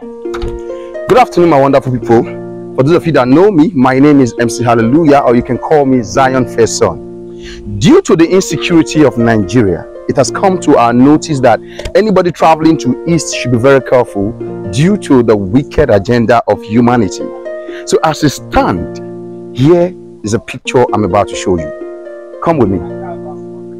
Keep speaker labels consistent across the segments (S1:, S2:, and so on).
S1: Good afternoon, my wonderful people. For those of you that know me, my name is MC Halaluya, or you can call me Zion First Son. Due to the insecurity of Nigeria, it has come to our notice that anybody traveling to East should be very careful due to the wicked agenda of humanity. So, as a stand, here is a picture I'm about to show you. Come with me.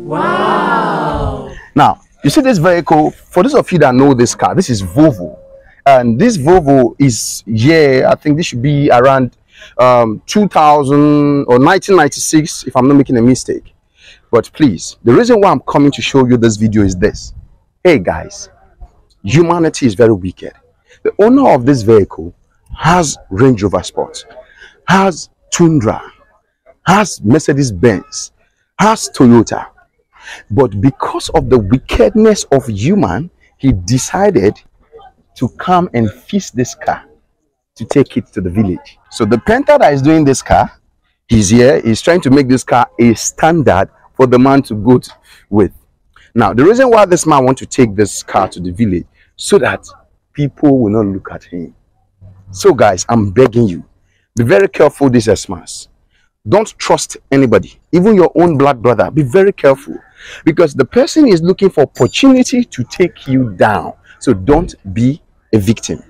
S1: Wow! Now, you see this vehicle, for those of you that know this car, this is Volvo and this Volvo is yeah I think this should be around um, 2000 or 1996 if I'm not making a mistake. But please the reason why I'm coming to show you this video is this. Hey guys humanity is very wicked. The owner of this vehicle has Range Rover Sport has Tundra has Mercedes Benz has Toyota. But because of the wickedness of human he decided to come and fix this car to take it to the village. So the painter that is doing this car, he's here, he's trying to make this car a standard for the man to go with. Now, the reason why this man want to take this car to the village, so that people will not look at him. So guys, I'm begging you, be very careful this Xmas. Don't trust anybody, even your own blood brother. Be very careful because the person is looking for opportunity to take you down. So don't be a victim.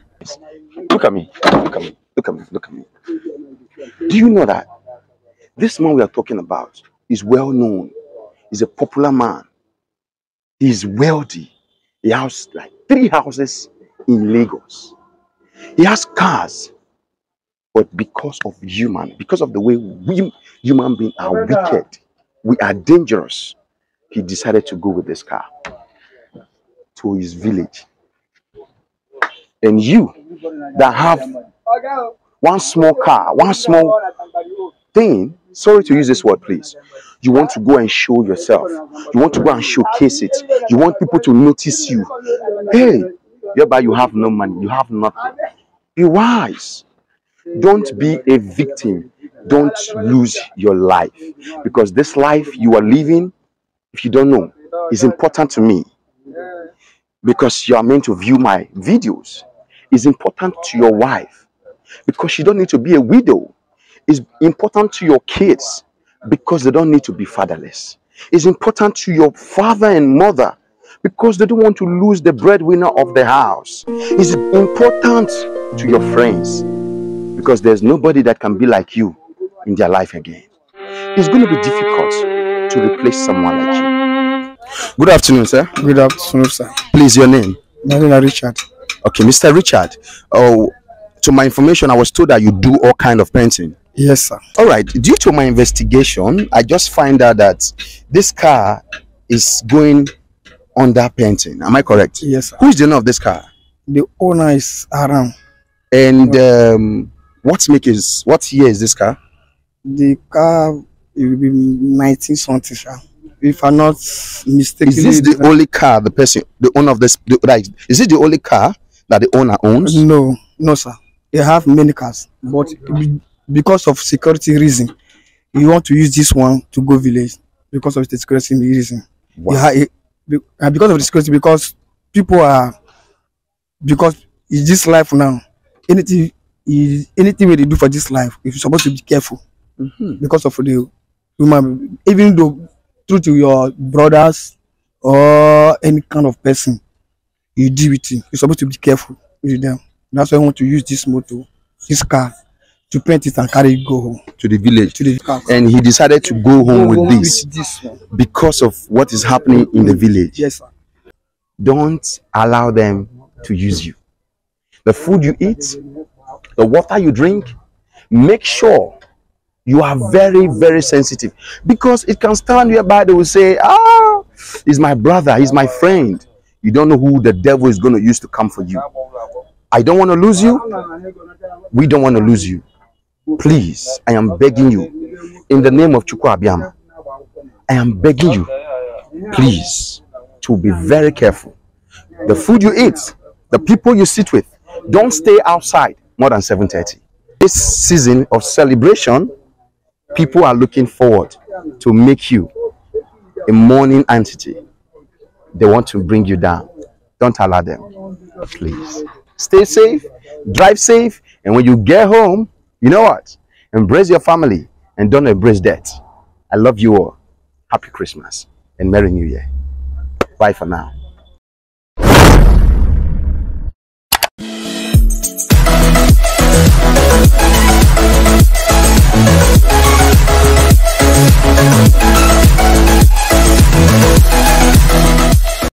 S1: Look at me. Look at me. Look at me. Look at me. Do you know that this man we are talking about is well known? He's a popular man. He's wealthy. He has like three houses in Lagos. He has cars. But because of human, because of the way we human beings are wicked, we are dangerous, he decided to go with this car to his village and you that have one small car, one small thing, sorry to use this word, please. You want to go and show yourself. You want to go and showcase it. You want people to notice you. Hey, thereby you have no money. You have nothing. Be wise. Don't be a victim. Don't lose your life. Because this life you are living, if you don't know, is important to me. Because you are meant to view my videos is important to your wife because she don't need to be a widow. It's important to your kids because they don't need to be fatherless. It's important to your father and mother because they don't want to lose the breadwinner of the house. It's important to your friends because there's nobody that can be like you in their life again. It's going to be difficult to replace someone like you. Good afternoon, sir.
S2: Good afternoon, sir.
S1: Please, your name?
S2: My name is Richard.
S1: Okay, Mr. Richard. Oh, to my information, I was told that you do all kind of painting.
S2: Yes, sir.
S1: All right. Due to my investigation, I just find out that this car is going under painting. Am I correct?
S2: Yes, sir.
S1: Who is the owner of this car?
S2: The owner is around.
S1: And um, what make is what year is this car?
S2: The car it will be 19 something, sir. If I'm not mistaken.
S1: Is this the only car the person, the owner of this, the, right? Is it the only car that the owner owns?
S2: No, no, sir. They have many cars, but be- because of security reason, you want to use this one to go village because of the security reason.
S1: Wow.
S2: Be- and because of the security, because people are because it's this life now. Anything is anything we do for this life, you're supposed to be careful
S1: Mhm.
S2: because of the human. Even though through to your brothers or any kind of person you deal with, it, you're supposed to be careful with them. That's why I want to use this motor, this car, to paint it and carry it go home
S1: To the village.
S2: to the car.
S1: And he decided to go home with this
S2: this one.
S1: because of what is happening in the village.
S2: Yes, sir.
S1: Don't allow them to use you. The food you eat, the water you drink, make sure you are very, very sensitive because it can stand whereby they will say, Ah, he's my brother, he's my friend. You don't know who the devil is going to use to come for you. I don't want to lose you. We don't want to lose you. Please, I am begging you in the name of Chukwu. I am begging you, please, to be very careful. The food you eat, the people you sit with, don't stay outside more than 7:30. This season of celebration, people are looking forward to make you a morning entity. They want to bring you down. Don't allow them, please. stay safe, drive safe, and when you get home, you know what? Embrace your family and don't embrace death. I love you all. Happy Christmas and Merry New Year. Bye for now.